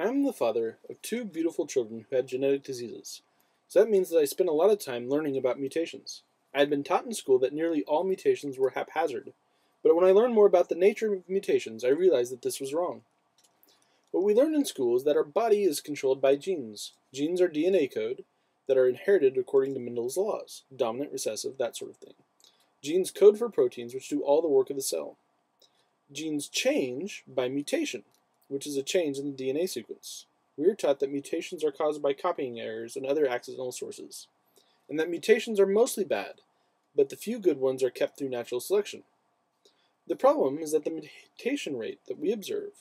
I am the father of two beautiful children who had genetic diseases, so that means that I spent a lot of time learning about mutations. I had been taught in school that nearly all mutations were haphazard, but when I learned more about the nature of mutations, I realized that this was wrong. What we learned in school is that our body is controlled by genes. Genes are DNA code that are inherited according to Mendel's laws dominant, recessive, that sort of thing. Genes code for proteins which do all the work of the cell. Genes change by mutation, which is a change in the DNA sequence. We are taught that mutations are caused by copying errors and other accidental sources, and that mutations are mostly bad, but the few good ones are kept through natural selection. The problem is that the mutation rate that we observe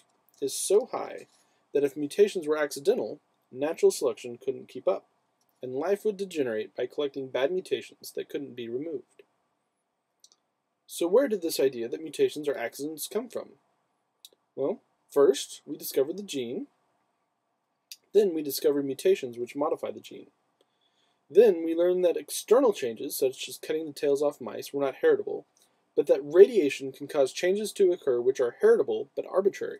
is so high that if mutations were accidental, natural selection couldn't keep up, and life would degenerate by collecting bad mutations that couldn't be removed. So, where did this idea that mutations are accidents come from? Well, First, we discovered the gene. Then we discovered mutations which modify the gene. Then we learned that external changes, such as cutting the tails off mice, were not heritable, but that radiation can cause changes to occur which are heritable but arbitrary.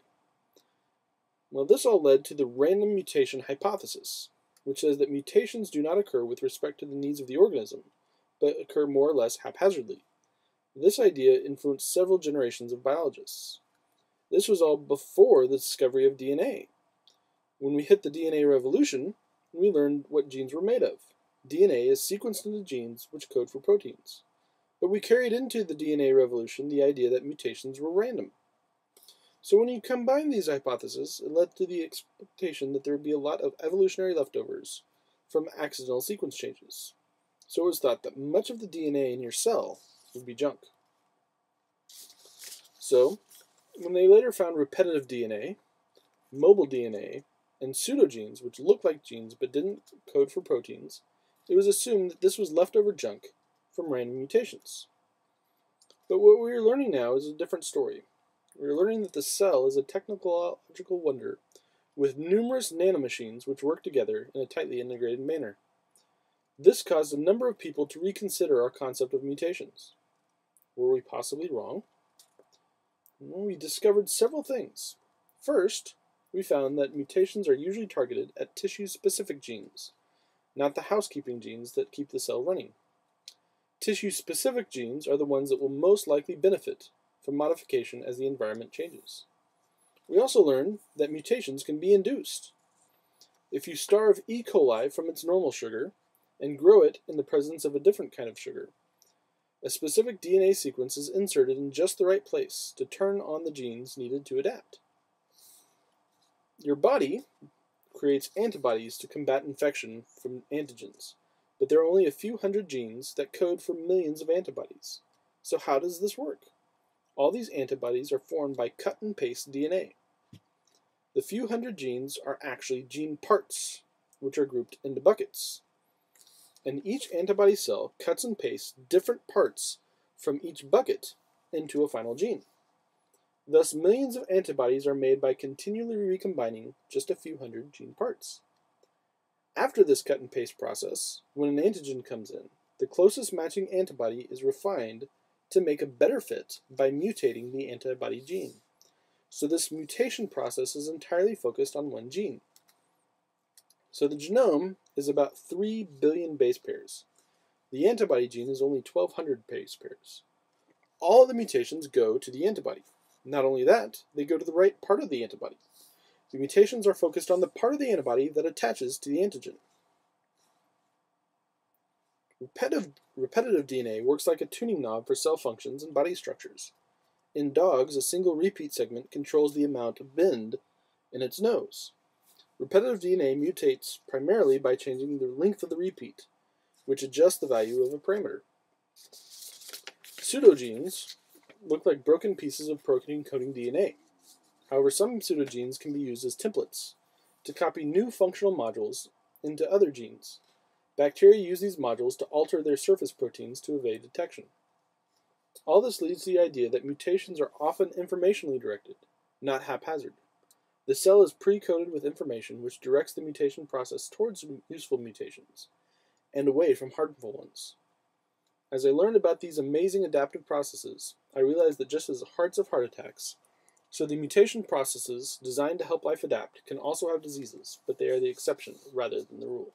Well, this all led to the random mutation hypothesis, which says that mutations do not occur with respect to the needs of the organism, but occur more or less haphazardly. This idea influenced several generations of biologists. This was all before the discovery of DNA. When we hit the DNA revolution, we learned what genes were made of. DNA is sequenced into genes which code for proteins. But we carried into the DNA revolution the idea that mutations were random. So when you combine these hypotheses, it led to the expectation that there would be a lot of evolutionary leftovers from accidental sequence changes. So it was thought that much of the DNA in your cell would be junk. So, when they later found repetitive DNA, mobile DNA, and pseudogenes, which looked like genes but didn't code for proteins, it was assumed that this was leftover junk from random mutations. But what we are learning now is a different story. We are learning that the cell is a technological wonder with numerous nanomachines which work together in a tightly integrated manner. This caused a number of people to reconsider our concept of mutations. Were we possibly wrong? We discovered several things. First, we found that mutations are usually targeted at tissue-specific genes, not the housekeeping genes that keep the cell running. Tissue-specific genes are the ones that will most likely benefit from modification as the environment changes. We also learned that mutations can be induced. If you starve E. coli from its normal sugar and grow it in the presence of a different kind of sugar, a specific DNA sequence is inserted in just the right place to turn on the genes needed to adapt. Your body creates antibodies to combat infection from antigens, but there are only a few hundred genes that code for millions of antibodies. So how does this work? All these antibodies are formed by cut and paste DNA. The few hundred genes are actually gene parts, which are grouped into buckets and each antibody cell cuts and pastes different parts from each bucket into a final gene. Thus, millions of antibodies are made by continually recombining just a few hundred gene parts. After this cut and paste process, when an antigen comes in, the closest matching antibody is refined to make a better fit by mutating the antibody gene. So this mutation process is entirely focused on one gene. So the genome is about 3 billion base pairs. The antibody gene is only 1200 base pairs. All the mutations go to the antibody. Not only that, they go to the right part of the antibody. The mutations are focused on the part of the antibody that attaches to the antigen. Repetitive, repetitive DNA works like a tuning knob for cell functions and body structures. In dogs, a single repeat segment controls the amount of bend in its nose. Repetitive DNA mutates primarily by changing the length of the repeat, which adjusts the value of a parameter. Pseudogenes look like broken pieces of protein coding DNA. However, some pseudogenes can be used as templates to copy new functional modules into other genes. Bacteria use these modules to alter their surface proteins to evade detection. All this leads to the idea that mutations are often informationally directed, not haphazard. The cell is pre-coded with information which directs the mutation process towards useful mutations and away from harmful ones. As I learned about these amazing adaptive processes, I realized that just as hearts have heart attacks, So the mutation processes designed to help life adapt can also have diseases, but they are the exception rather than the rule.